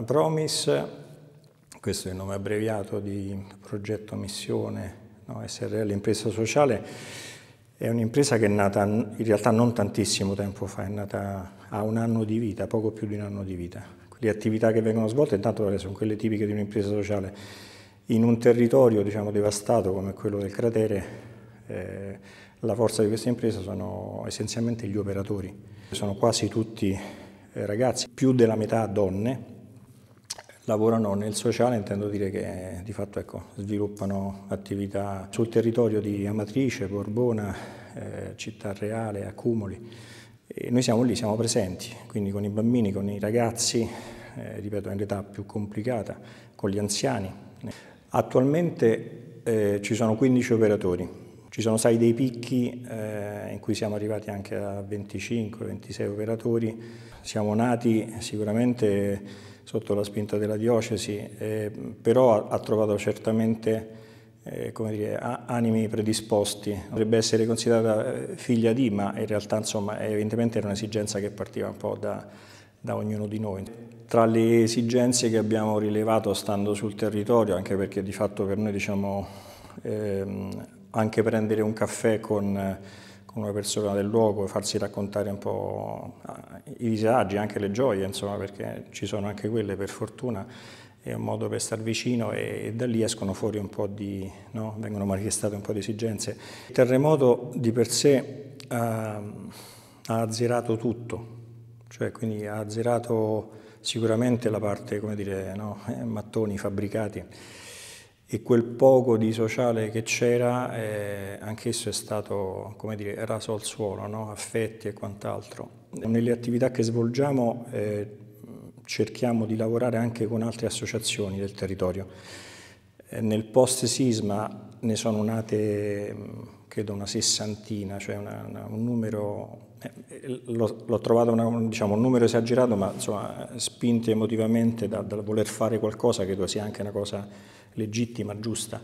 Promise, questo è il nome abbreviato di progetto missione no, SRL Impresa Sociale, è un'impresa che è nata in realtà non tantissimo tempo fa, è nata a un anno di vita, poco più di un anno di vita. Le attività che vengono svolte intanto sono quelle tipiche di un'impresa sociale. In un territorio diciamo, devastato come quello del cratere, eh, la forza di questa impresa sono essenzialmente gli operatori. Sono quasi tutti eh, ragazzi, più della metà donne, lavorano nel sociale, intendo dire che di fatto ecco, sviluppano attività sul territorio di Amatrice, Borbona, eh, Città Reale, Accumuli. E noi siamo lì, siamo presenti, quindi con i bambini, con i ragazzi, eh, ripeto, in età più complicata, con gli anziani. Attualmente eh, ci sono 15 operatori, ci sono stati dei picchi eh, in cui siamo arrivati anche a 25-26 operatori, siamo nati sicuramente sotto la spinta della diocesi, eh, però ha, ha, trovato certamente eh, dire, animi predisposti. Potrebbe essere considerata eh, figlia di, ma in realtà insomma, evidentemente era un'esigenza che partiva un po' da, da ognuno di noi. Tra le esigenze che abbiamo rilevato stando sul territorio, anche perché di fatto per noi diciamo, ehm, anche prendere un caffè con con una persona del luogo, farsi raccontare un po' i disagi, anche le gioie, insomma, perché ci sono anche quelle per fortuna, è un modo per star vicino e, e da lì escono fuori un po' di, no? vengono manifestate un po' di esigenze. Il terremoto di per sé ha, ha azzerato tutto, cioè quindi ha azzerato sicuramente la parte, come dire, no? mattoni fabbricati, e quel poco di sociale che c'era, eh, anch'esso è stato, come dire, raso al suolo, no? affetti e quant'altro. Nelle attività che svolgiamo eh, cerchiamo di lavorare anche con altre associazioni del territorio. Eh, nel post-sisma ne sono nate, credo, una sessantina, cioè una, una, un numero eh, l'ho trovato una, diciamo, un numero esagerato, ma insomma, spinti emotivamente dal da voler fare qualcosa, credo sia anche una cosa legittima, giusta.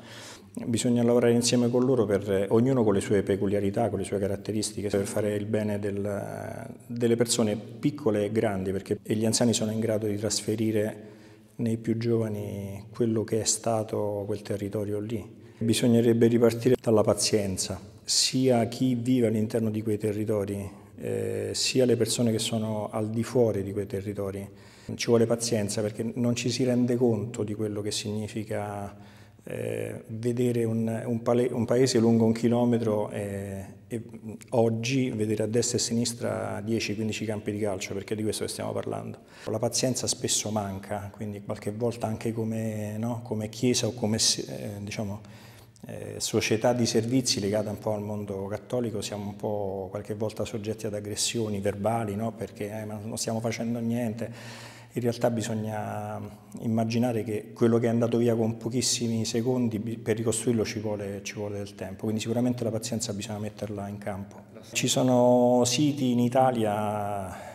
Bisogna lavorare insieme con loro, per, ognuno con le sue peculiarità, con le sue caratteristiche, per fare il bene del, delle persone piccole e grandi, perché gli anziani sono in grado di trasferire nei più giovani quello che è stato quel territorio lì. Bisognerebbe ripartire dalla pazienza, sia chi vive all'interno di quei territori, eh, sia le persone che sono al di fuori di quei territori. Ci vuole pazienza perché non ci si rende conto di quello che significa eh, vedere un, un, un, paese lungo un chilometro e, e, oggi vedere a destra e a sinistra 10-15 campi di calcio, perché di questo che stiamo parlando. La pazienza spesso manca, quindi qualche volta anche come, no, come Chiesa o come eh, diciamo, eh, società di servizi legata un po' al mondo cattolico siamo un po' qualche volta soggetti ad aggressioni verbali, no? perché eh, non stiamo facendo niente. In realtà bisogna immaginare che quello che è andato via con pochissimi secondi, per ricostruirlo ci vuole, ci vuole del tempo, quindi sicuramente la pazienza bisogna metterla in campo. Ci sono siti in Italia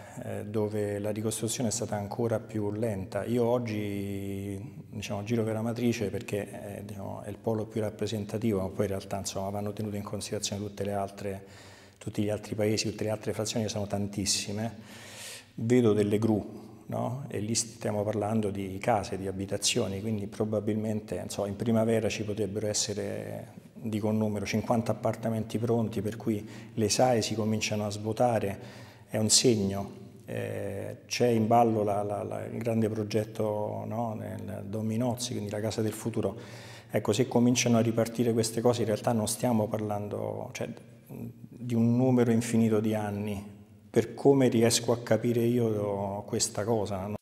dove la ricostruzione è stata ancora più lenta. Io oggi diciamo, giro per la matrice perché è, eh, diciamo, è, il polo più rappresentativo, ma poi in realtà insomma, vanno tenute in considerazione altre, tutti gli altri paesi, tutte le altre frazioni, sono tantissime. Vedo delle gru, no? e lì stiamo parlando di case, di abitazioni, quindi probabilmente insomma, in primavera ci potrebbero essere, dico un numero, 50 appartamenti pronti per cui le SAE si cominciano a svuotare, è un segno eh, c'è in ballo la, la, la, il grande progetto no, nel Dominozzi, quindi la casa del futuro. Ecco, se cominciano a ripartire queste cose, in realtà non stiamo parlando cioè, di un numero infinito di anni, per come riesco a capire io questa cosa.